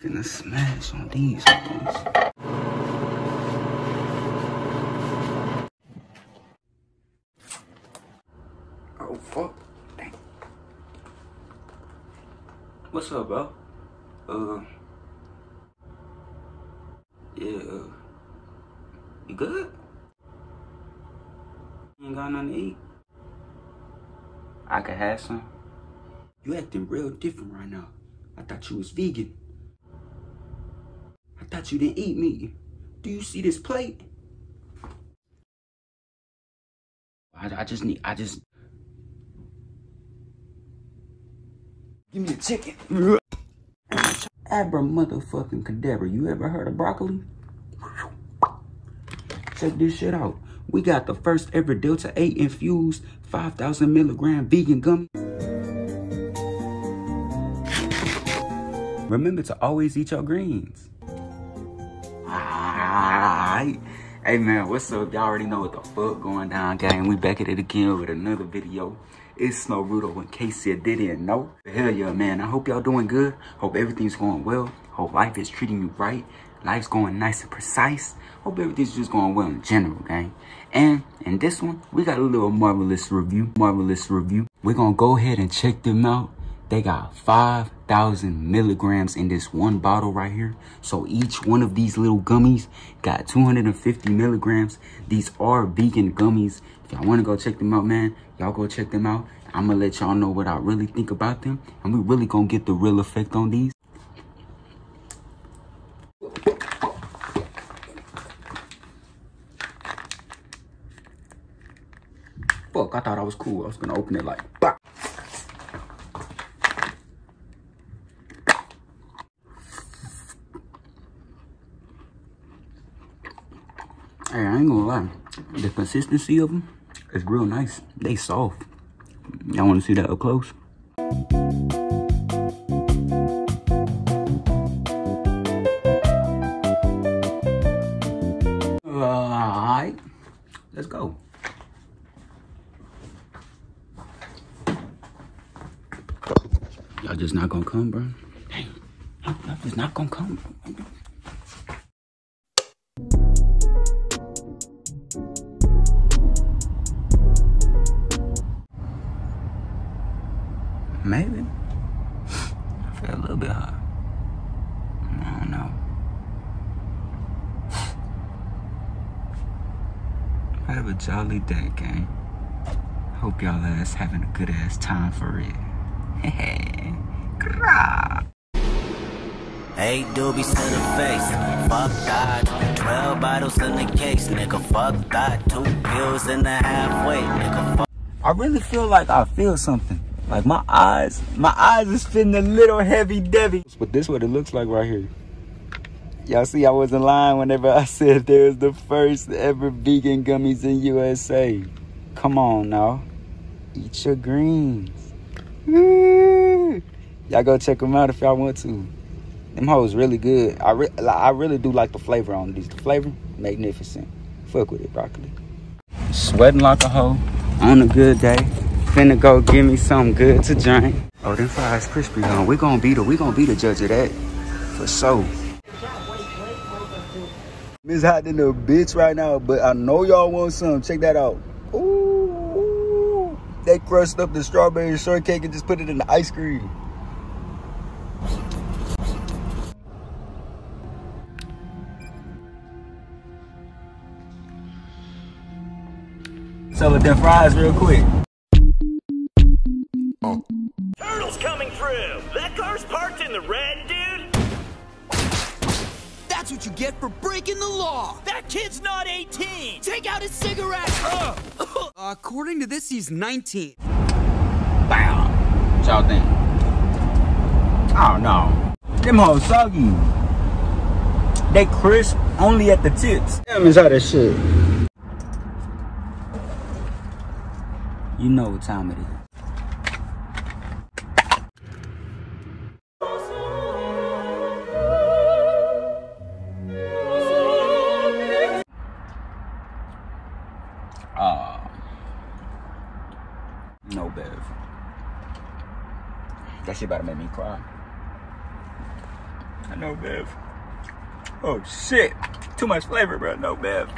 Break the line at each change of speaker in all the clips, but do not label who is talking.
Finna smash on these hoes. Oh fuck. Dang. What's up, bro? Uh Yeah, uh You good? You ain't got nothing to eat? I could have some. You acting real different right now. I thought you was vegan. Thought you didn't eat meat. Do you see this plate? I, I just need, I just. Give me the chicken. Abra motherfucking cadabra. You ever heard of broccoli? Check this shit out. We got the first ever Delta 8 infused 5,000 milligram vegan gummy. Remember to always eat your greens. Hey man, what's up? Y'all already know what the fuck going down, gang. We back at it again with another video. It's Snowruto in case you didn't know. Hell yeah, man. I hope y'all doing good. Hope everything's going well. Hope life is treating you right. Life's going nice and precise. Hope everything's just going well in general, gang. And in this one, we got a little marvelous review. Marvelous review. We're gonna go ahead and check them out. They got 5,000 milligrams in this one bottle right here. So each one of these little gummies got 250 milligrams. These are vegan gummies. If y'all want to go check them out, man, y'all go check them out. I'm going to let y'all know what I really think about them. And we really going to get the real effect on these. Fuck, I thought I was cool. I was going to open it like. Hey, I ain't gonna lie. The consistency of them is real nice. They soft. Y'all wanna see that up close? Alright, let's go. Y'all just not gonna come, bro? Damn, y'all just not gonna come. Maybe. I feel a little bit hot. I don't know. Have a jolly day, gang. Hope y'all ass having a good ass time for it. Hey,
Eight doobies to the face, fuck that. Twelve bottles in the case, nigga, fuck that. Two pills in the halfway, nigga, fuck.
I really feel like I feel something. Like my eyes, my eyes is feeling a little heavy Debbie. But this what it looks like right here. Y'all see I wasn't lying whenever I said there was the first ever vegan gummies in USA. Come on now. Eat your greens. Y'all go check them out if y'all want to. Them hoes really good. I, re I really do like the flavor on these. The flavor, magnificent. Fuck with it, broccoli. Sweating like a hoe on a good day. Finna go give me something good to drink. Oh, them fries crispy, huh? We gonna be the we gonna be the judge of that. For sure. Miss Hot in the bitch right now, but I know y'all want some. Check that out. Ooh, they crushed up the strawberry shortcake and just put it in the ice cream. So with them fries real quick.
You get for breaking the law.
That kid's not 18!
Take out his cigarette. Uh. According to this, he's 19.
Bow. What y'all think? I don't know. Them hoes soggy. They crisp only at the tips. Damn is how that shit. You know what time it is. Shit about to make me cry. I know, Bev. Oh shit. Too much flavor, bro. No, Bev.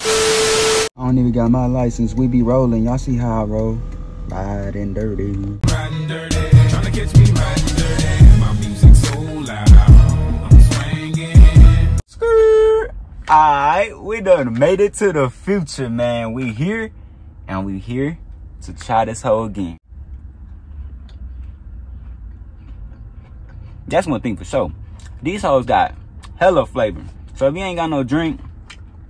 I don't even got my license. We be rolling. Y'all see how I roll. Riding dirty.
Riding dirty, tryna catch me riding dirty. My music so loud, I'm swinging.
Skirt. Alright, we done made it to the future, man. We here, and we here to try this hoe again. That's one thing for sure. These hoes got hella flavor. So if you ain't got no drink,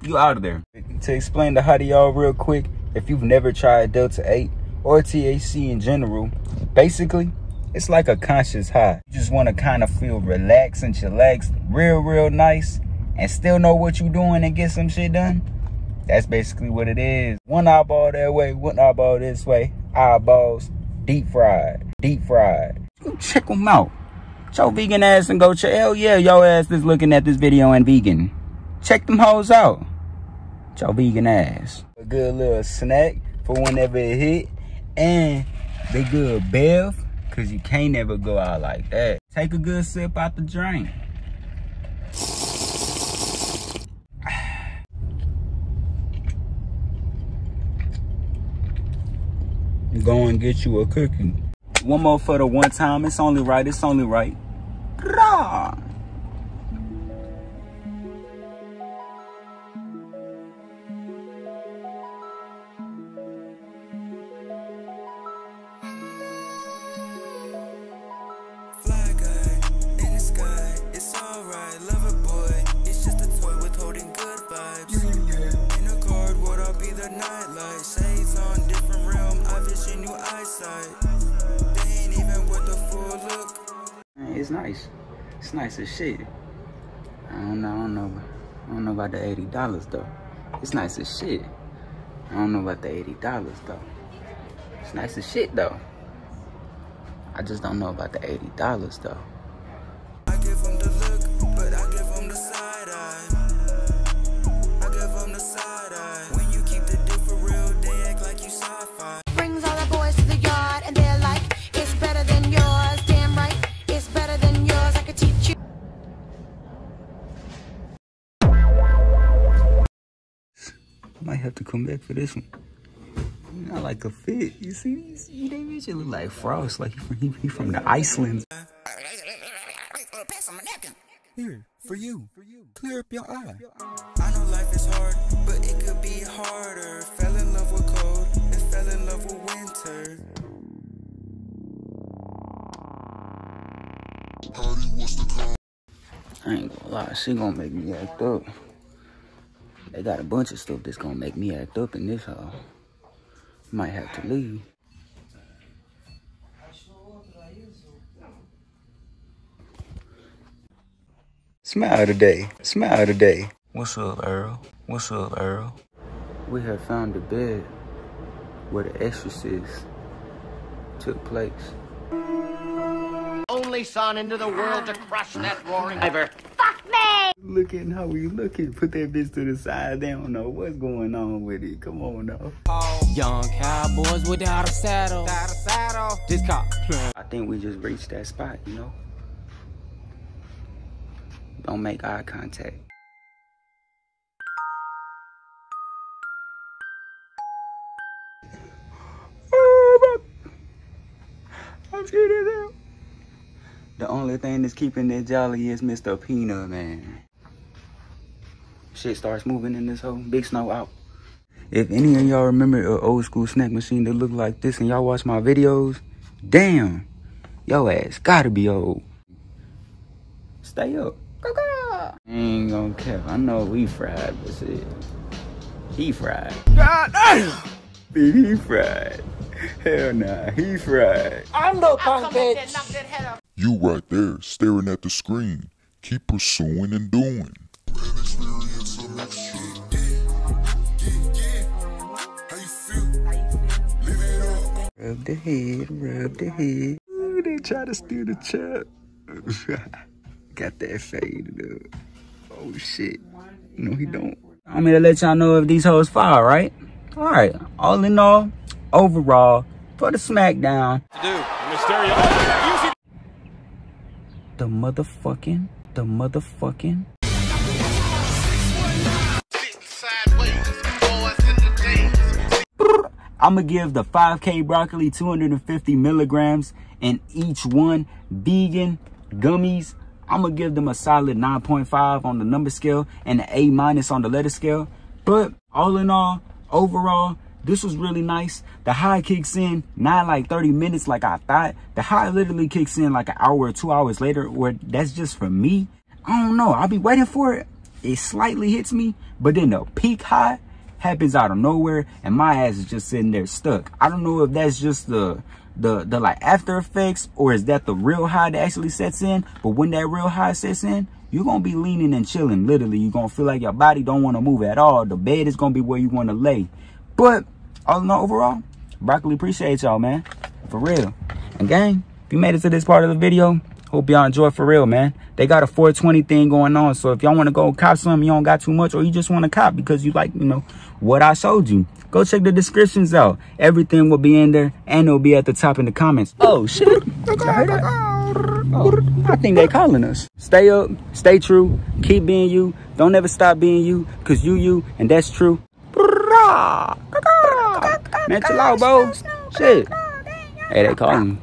you out of there. To explain the hot to y'all real quick, if you've never tried Delta 8 or THC in general, basically, it's like a conscious high. You just want to kind of feel relaxed and chillax, real, real nice, and still know what you're doing and get some shit done. That's basically what it is. One eyeball that way, one eyeball this way. Eyeballs, deep fried, deep fried. Check them out. Show vegan ass and go check. Hell yeah, yo ass is looking at this video and vegan. Check them hoes out. Your vegan ass. A good little snack for whenever it hit. And they good bev, cause you can't never go out like that. Take a good sip out the drink. Go and get you a cookie. One more for the one time. It's only right. It's only right. Rah.
It's
nice. It's nice as shit. I don't know. I don't know. I don't know about the eighty dollars though. It's nice as shit. I don't know about the eighty dollars though. It's nice as shit though. I just don't know about the eighty dollars though. Might have to come back for this one. Not like a fit. You see, you see that bitch? It look like Frost, like he from, he, he from the Iceland.
Here, for you. Clear up your eye. I know life is hard, but it could be harder. Fell in love with cold and fell in love with winter.
I ain't gonna lie, she gonna make me act up. They got a bunch of stuff that's gonna make me act up in this hall. Might have to leave. Smile today. Smile today. What's up, Earl? What's up, Earl? We have found the bed where the exorcist took place.
only son into the world to crush that roaring river.
Looking how we looking. Put that bitch to the side. They don't know what's going on with it. Come on now.
Young cowboys without a saddle. Without a saddle. This cop.
I think we just reached that spot, you know? Don't make eye contact. I'm scared as hell. The only thing that's keeping it jolly is Mr. Peanut, man. Shit starts moving in this hole. Big snow out. If any of y'all remember an old school snack machine that looked like this and y'all watch my videos, damn, yo ass gotta be old. Stay up. Caw-caw. Ain't gonna care. I know we fried, but shit. He fried. God damn! He fried. Hell nah, he fried. I'm no punk bitch.
You right there, staring at the screen. Keep pursuing and doing.
Rub the head, rub the head. Ooh, they try to steal the chip. Got that faded up. Oh shit. No, he don't. I'm here to let y'all know if these hoes fire, right? All right. All in all, overall, for the SmackDown, the motherfucking, the motherfucking. I'm gonna give the 5K broccoli 250 milligrams in each one vegan gummies. I'm gonna give them a solid 9.5 on the number scale and an A minus on the letter scale. But all in all, overall, this was really nice. The high kicks in not like 30 minutes like I thought. The high literally kicks in like an hour or two hours later, or that's just for me. I don't know. I'll be waiting for it. It slightly hits me, but then the peak high happens out of nowhere and my ass is just sitting there stuck. I don't know if that's just the the the like after effects or is that the real high that actually sets in? But when that real high sets in you're gonna be leaning and chilling literally. You're gonna feel like your body don't want to move at all. The bed is gonna be where you want to lay. But all in all overall broccoli appreciate y'all man. For real. And gang if you made it to this part of the video hope y'all enjoy for real man. They got a 420 thing going on so if y'all want to go cop some you don't got too much or you just want to cop because you like you know what i sold you. Go check the descriptions out. Everything will be in there and it'll be at the top in the comments. Oh shit. Y'all heard that? Oh, i think they calling us. Stay up. Stay true. Keep being you. Don't ever stop being you because you you and that's true. Man chill out bro. Shit. Hey they calling